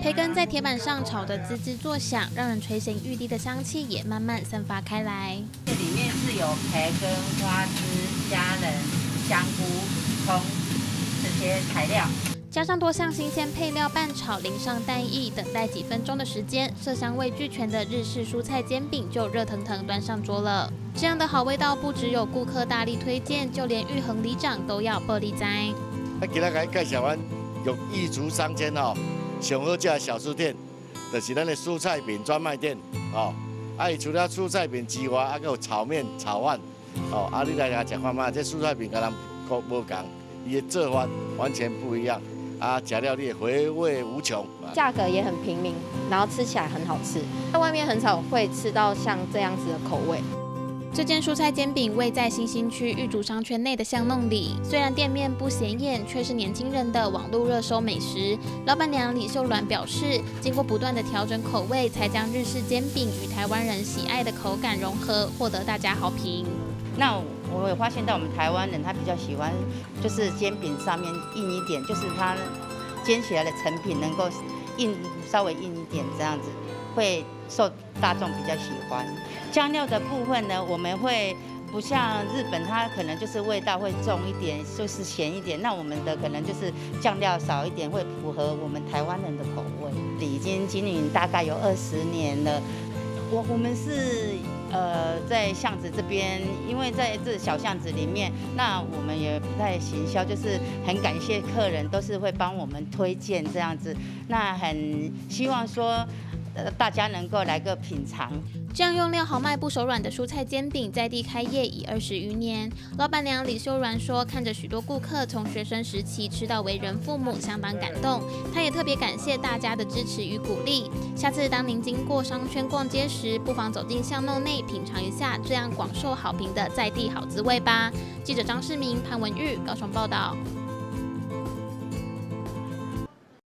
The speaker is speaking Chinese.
培根在铁板上炒得滋滋作响，让人垂涎欲滴的香气也慢慢散发开来。这里面是有培根、花枝、虾仁、香菇、葱这些材料。加上多项新鲜配料拌炒，淋上蛋液，等待几分钟的时间，色香味俱全的日式蔬菜煎饼就热腾腾端上桌了。这样的好味道，不只有顾客大力推荐，就连玉恒里长都要玻璃斋。啊，今日给介绍完有益竹商圈哦，上好食小吃店，就是咱的蔬菜饼专卖店哦。啊，除了蔬菜饼之外，还有炒面、炒饭哦。啊，你来遐食看嘛，这蔬菜饼跟咱无无共，伊的做法完全不一样。啊，假料你回味无穷，价格也很平民，然后吃起来很好吃，在外面很少会吃到像这样子的口味。这间蔬菜煎饼位在新兴区玉竹商圈内的巷弄里，虽然店面不显眼，却是年轻人的网络热搜美食。老板娘李秀銮表示，经过不断的调整口味，才将日式煎饼与台湾人喜爱的口感融合，获得大家好评。那我有发现到我们台湾人他比较喜欢，就是煎饼上面硬一点，就是它煎起来的成品能够硬稍微硬一点，这样子会受大众比较喜欢。酱料的部分呢，我们会不像日本，它可能就是味道会重一点，就是咸一点。那我们的可能就是酱料少一点，会符合我们台湾人的口味。已经经营大概有二十年了，我我们是。呃，巷子这边，因为在这小巷子里面，那我们也不太行销，就是很感谢客人都是会帮我们推荐这样子，那很希望说。大家能够来个品尝，这样用料豪迈不手软的蔬菜煎饼，在地开业已二十余年。老板娘李秀銮说：“看着许多顾客从学生时期吃到为人父母，相当感动。她也特别感谢大家的支持与鼓励。下次当您经过商圈逛街时，不妨走进巷弄内品尝一下这样广受好评的在地好滋味吧。”记者张世明、潘文玉高雄报道。